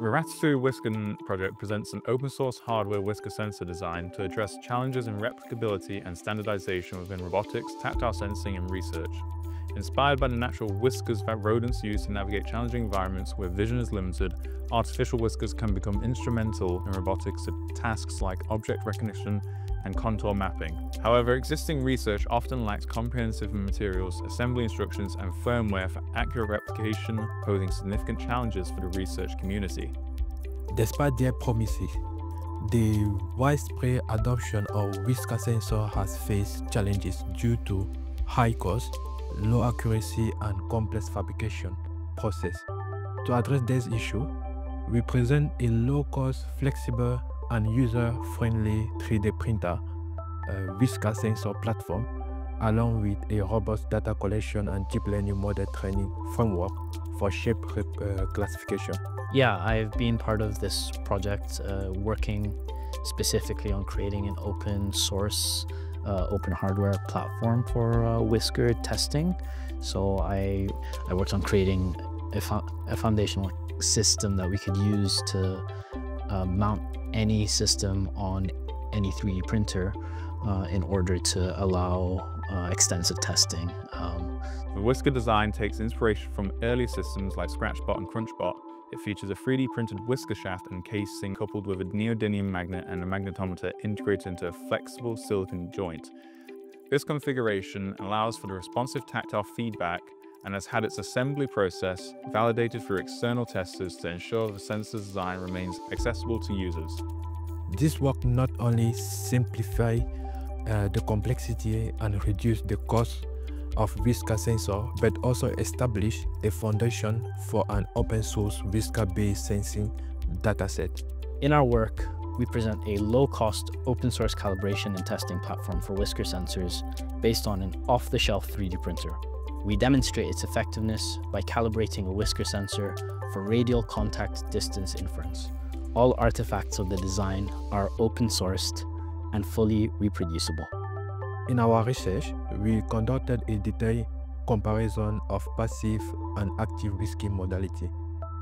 Ratatouille Whisker project presents an open source hardware whisker sensor design to address challenges in replicability and standardization within robotics, tactile sensing, and research. Inspired by the natural whiskers that rodents use to navigate challenging environments where vision is limited, artificial whiskers can become instrumental in robotics at tasks like object recognition and contour mapping. However, existing research often lacks comprehensive materials, assembly instructions, and firmware for accurate replication, posing significant challenges for the research community. Despite their promises, the widespread adoption of whisker sensor has faced challenges due to high cost, low accuracy, and complex fabrication process. To address this issue, we present a low-cost, flexible, and user-friendly 3D printer uh, Whisker sensor platform along with a robust data collection and deep learning model training framework for shape uh, classification. Yeah, I've been part of this project uh, working specifically on creating an open source, uh, open hardware platform for uh, Whisker testing. So I, I worked on creating a, fo a foundational system that we could use to uh, mount any system on any 3D printer uh, in order to allow uh, extensive testing. Um, the Whisker design takes inspiration from early systems like Scratchbot and Crunchbot. It features a 3D printed whisker shaft and casing coupled with a neodymium magnet and a magnetometer integrated into a flexible silicon joint. This configuration allows for the responsive tactile feedback and has had its assembly process validated through external testers to ensure the sensor design remains accessible to users. This work not only simplify uh, the complexity and reduce the cost of Whisker sensor, but also establish a foundation for an open source Whisker-based sensing dataset. In our work, we present a low-cost open source calibration and testing platform for Whisker sensors based on an off-the-shelf 3D printer. We demonstrate its effectiveness by calibrating a whisker sensor for radial contact distance inference. All artifacts of the design are open sourced and fully reproducible. In our research, we conducted a detailed comparison of passive and active whisking modality.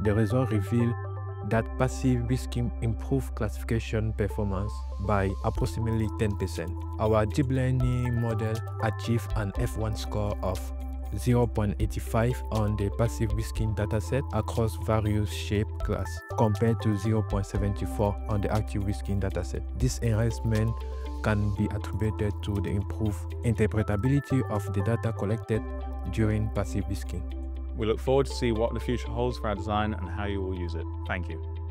The result revealed that passive whisking improved classification performance by approximately 10%. Our deep learning model achieved an F1 score of 0.85 on the passive whisking dataset across various shape class compared to 0.74 on the active whisking dataset. This enhancement can be attributed to the improved interpretability of the data collected during passive whisking. We look forward to see what the future holds for our design and how you will use it. Thank you.